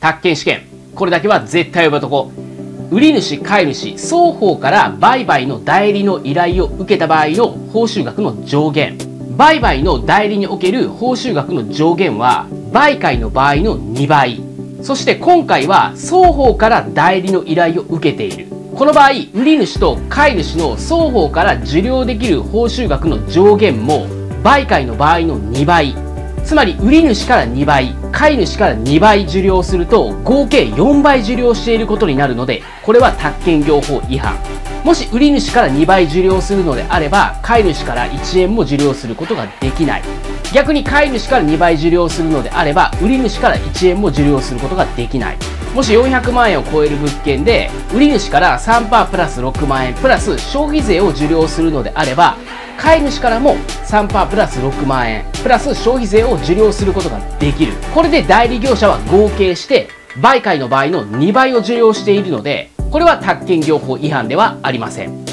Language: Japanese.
宅建試験。これだけは絶対呼ぶとこ。売り主、買い主、双方から売買の代理の依頼を受けた場合の報酬額の上限。売買の代理における報酬額の上限は、売買の場合の2倍。そして今回は双方から代理の依頼を受けている。この場合、売り主と買い主の双方から受領できる報酬額の上限も、売買の場合の2倍。つまり、売り主から2倍、買い主から2倍受領すると、合計4倍受領していることになるので、これは宅建業法違反。もし売り主から2倍受領するのであれば、買い主から1円も受領することができない。逆に買い主から2倍受領するのであれば、売り主から1円も受領することができない。もし400万円を超える物件で、売り主から3%プラス6万円プラス消費税を受領するのであれば、飼い主からも3%プラス6万円。プラス消費税を受領することができる。これで代理業者は合計して売買の場合の2倍を受領しているのでこれは宅建業法違反ではありません。